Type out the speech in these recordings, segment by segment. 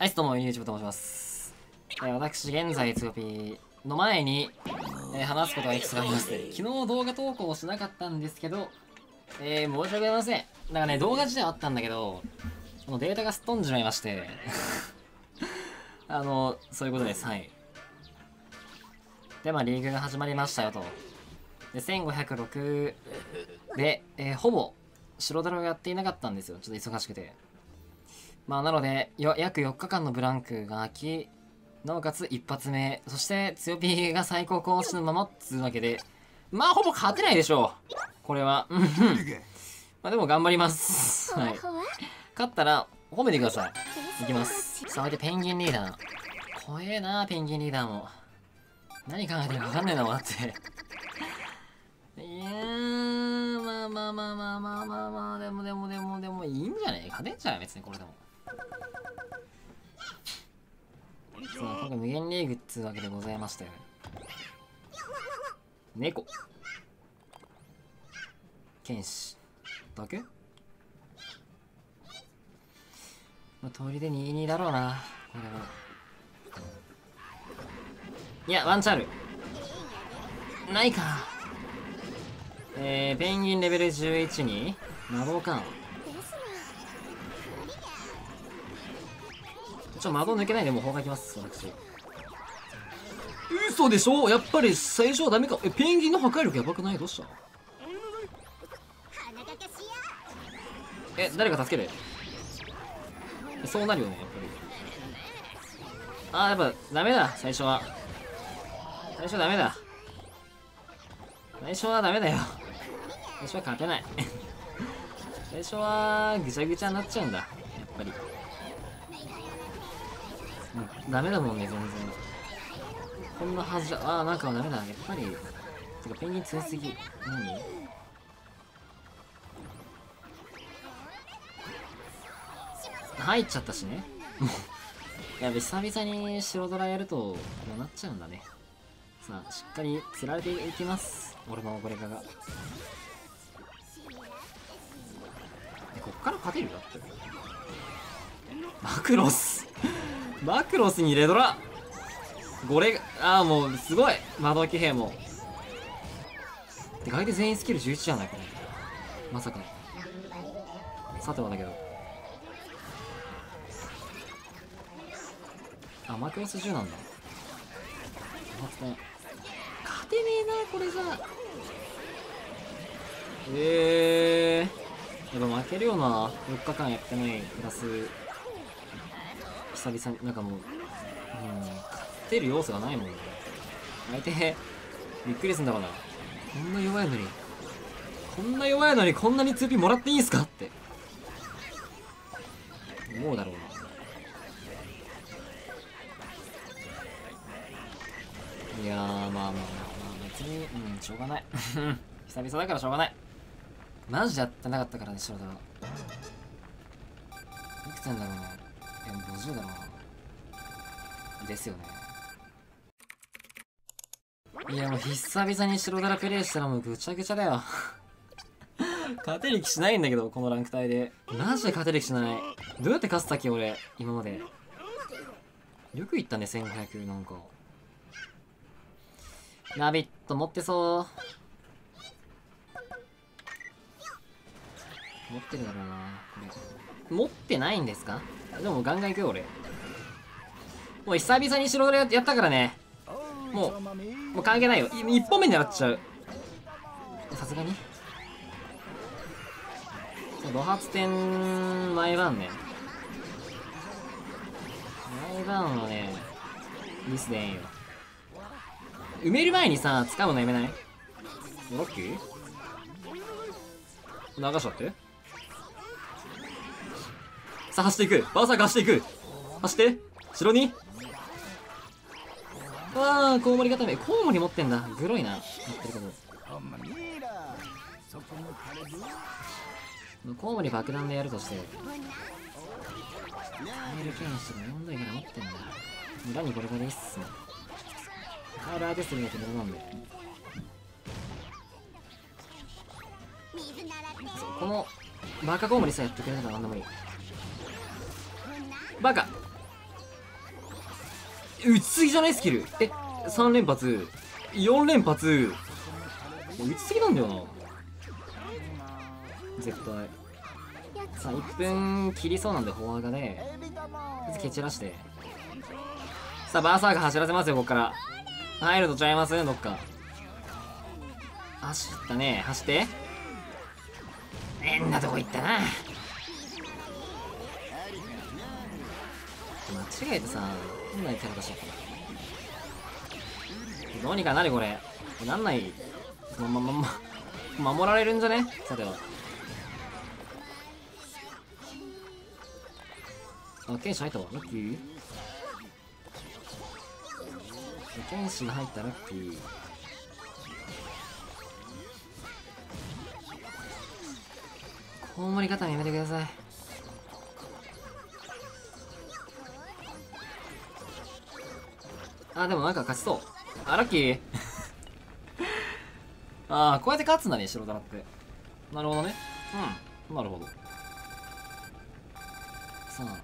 はい、どうも、YouTube と申します。えー、私、現在、強ピの前に、えー、話すことがいくつかありますね。昨日動画投稿しなかったんですけど、えー、申し訳ありません。だかね、動画自体はあったんだけど、このデータがすっ飛んじまいまして あの、そういうことです。はい。で、まあ、リーグが始まりましたよと。で、1506で、えー、ほぼ、白ドラをやっていなかったんですよ。ちょっと忙しくて。まあ、なので、約4日間のブランクが空き、なおかつ一発目、そして強火が最高更新のままっつうわけで、まあ、ほぼ勝てないでしょう。これは。うんまあ、でも頑張ります。はい。勝ったら、褒めてください。いきます。さあ、てペンギンリーダー。怖えな、ペンギンリーダーも。何考えてるか分かんねえな、もだって。いやー、まあまあまあまあまあまあまあ、でもでもでもでもいいんじゃね勝てんじゃない別にこれでも。さあ、今回無限リーグっつうわけでございましたよ。猫。剣士。だけ？まあ、通りで22だろうな。これは。いや、ワンチャンある。ないか。えー、ペンギンレベル11に、魔導か。ちょ、窓抜けないでもう砲がきます、私。嘘でしょ？やっぱり最初はダメか？え、ペンギンの破壊力やばくない？どうした？え、誰か助ける？そうなるよね、やっぱり。あー、やっぱダメだ、最初は。最初はダメだ。最初はダメだよ。最初は勝てない。最初はぐちゃぐちゃになっちゃうんだ。やっぱり。ダメだもんね、全然。こんなはずじゃ、ああ、なんかダメだ。やっぱり。てか、ペンギン強すぎ。何？入っちゃったしね。もう。やべ、久々に白ドラやると、こうなっちゃうんだね。さあ、しっかり釣られていきます。俺のこれかが。えこっから勝てる？よって。マクロスマクロスにレドラこれああもうすごい。窓開け兵も。てか相手全員スキル11じゃないこれまさかさてはだけど。あマクロス10なんだ。勝てねえなこれじゃ。ええー、やっぱ負けるよな。4日間やってないプラス。久々に、なんかもう、うん、勝てる要素がないもんね。相手、びっくりすんだろうな。こんな弱いのに、こんな弱いのにこんなに 2P もらっていいんすかって。思うだろうな。いやー、まあまあまあまあ、別に、うん、しょうがない。久々だからしょうがない。マジでやってなかったからね、白田は。いくつなんだろうな。や50だな。ですよね。いやもう久々に白だらプレイしたらもうぐちゃぐちゃだよ。勝てる気しないんだけどこのランク帯で。マジで勝てる気しない。どうやって勝つたっけ俺。今まで。よくいったね1500なんか。ラビット持ってそう。持ってるだろうなこれ持ってないんですか？でもガンガン行くよ俺。もう久々に白ドラやったからね。もうもう関係ないよ。1本目狙っちゃう。さすがに？ド発展毎晩ね。毎晩はねミスでえんよ。埋める前にさ使うのやめない？ラッキー？流しちゃってさあ走っていく。バーサーカ走っていく。走って。後ろに。わあコウモリ固め。コウモリ持ってんだ。グロいな。持ってるけど。コウモリ爆弾でやるとして。タイル剣士が4台から持ってんだ。裏にこれがですね。カールアーティストになって無駄なんでこのバカコウモリさえやってくれたら何でもいい。バカ。打ちすぎじゃないスキル。え3連発。4連発。打ちすぎなんだよな。絶対。さあ1分切りそうなんでフォア側で。まず蹴散らして。さあバーサーカー走らせますよこっから。入るとちゃいます？どっか。走ったね。走って。変なとこ行ったな。間違えてさ変なキャラ出しちゃったどうにかなるこれ。なんない。まままま守られるんじゃね？さては。あ剣士入ったわラッキー。剣士が入ったラッキー。コウモリ固めやめてください。あでもなんか勝ちそう。あラッキー。ああこうやって勝つんだね白虎って。なるほどね。うん。なるほど。さあ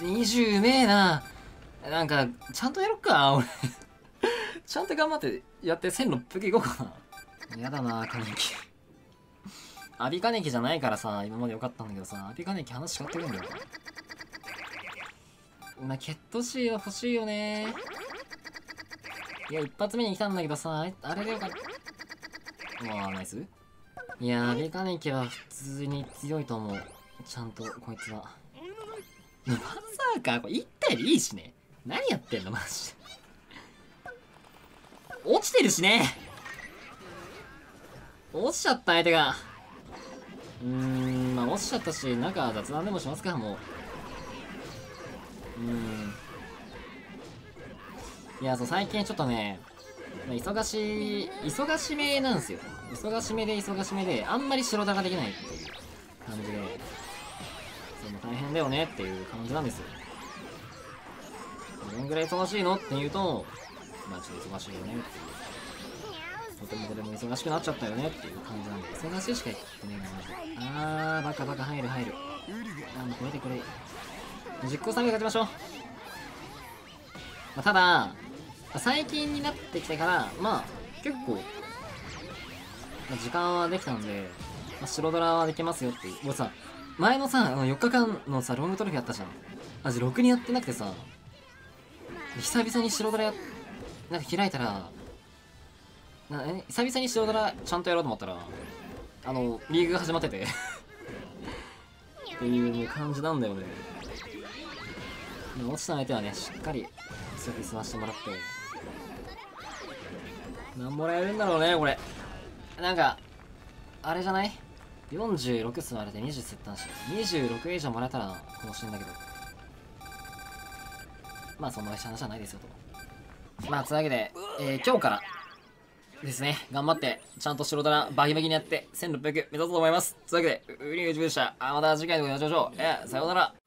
20うめえな。なんかちゃんとやろっか。俺。ちゃんと頑張ってやって1600いこうかな。やだな金木。アビカネキじゃないからさ今までよかったんだけどさアビカネキ話変わってくるんだよまあケットシーは欲しいよね。いや一発目に来たんだけどさあれでよかった。うわあナイス？いやアビカネキは普通に強いと思う。ちゃんとこいつは。まさかこれ1体でいいしね。何やってんのマジで。落ちてるしね。落ちちゃった相手が。うーんまあ落ちちゃったしなんか雑談でもしますかもう。うーんいやそう最近ちょっとね忙しい忙しめなんですよ。忙しめで忙しめであんまり白田ができないっていう感じでその大変だよねっていう感じなんですよ。どんぐらい忙しいのって言うとまあちょっと忙しいよねっていう。とてもとても忙しくなっちゃったよねっていう感じなんで忙しいしか言ってねえなマあーバカバカ入る入る。あもうこれでこれ。実行3回勝ちましょう、まあ、ただ最近になってきてからまあ結構、まあ、時間はできたので、まあ、白ドラはできますよっていう。俺さ前のさあの4日間のさロングトロフィーあったじゃん。マジろくにやってなくてさ久々に白ドラやなんか開いたらなえ久々に白ドラちゃんとやろうと思ったらあのリーグが始まってて。っていう感じなんだよね。落ちた相手はねしっかり強く済ましてもらって。何もらえるんだろうねこれ。なんかあれじゃない？46吸われて20吸ったんし26以上もらえたら更新だけど。まあそんな話じゃないですよと。まあつうわけで、えー今日からですね頑張ってちゃんと白ドラバキバキにやって1600目指そうと思います。つうわけでウリュウジブでした。あまた次回の動画でお会いしましょう。えーさようなら。